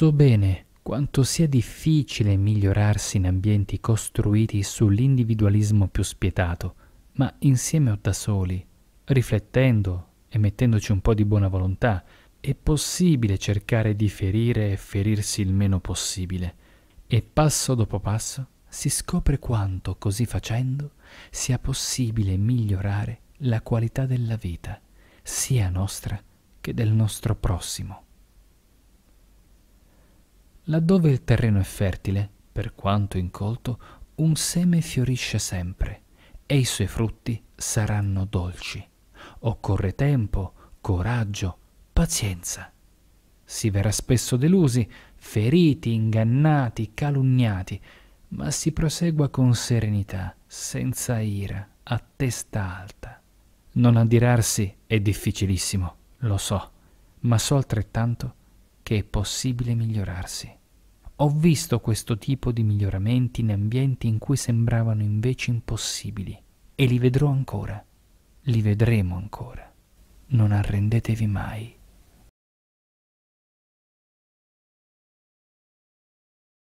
So bene quanto sia difficile migliorarsi in ambienti costruiti sull'individualismo più spietato, ma insieme o da soli, riflettendo e mettendoci un po' di buona volontà, è possibile cercare di ferire e ferirsi il meno possibile. E passo dopo passo si scopre quanto, così facendo, sia possibile migliorare la qualità della vita, sia nostra che del nostro prossimo. Laddove il terreno è fertile, per quanto incolto, un seme fiorisce sempre e i suoi frutti saranno dolci. Occorre tempo, coraggio, pazienza. Si verrà spesso delusi, feriti, ingannati, calunniati, ma si prosegua con serenità, senza ira, a testa alta. Non adirarsi è difficilissimo, lo so, ma so altrettanto che è possibile migliorarsi. Ho visto questo tipo di miglioramenti in ambienti in cui sembravano invece impossibili e li vedrò ancora, li vedremo ancora. Non arrendetevi mai.